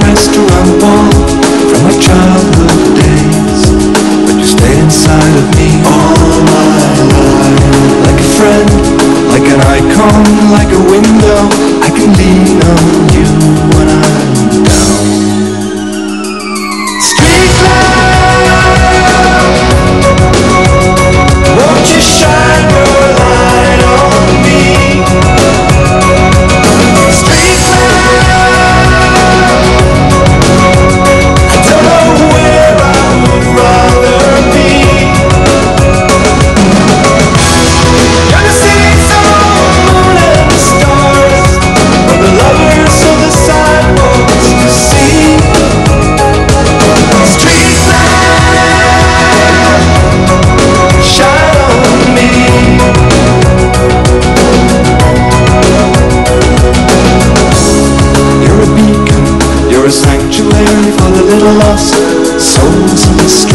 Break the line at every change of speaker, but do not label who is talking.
restaurant wall from my childhood days. But you stay inside of me all my life. Like a friend, like an icon, like a window. Lost souls in the street.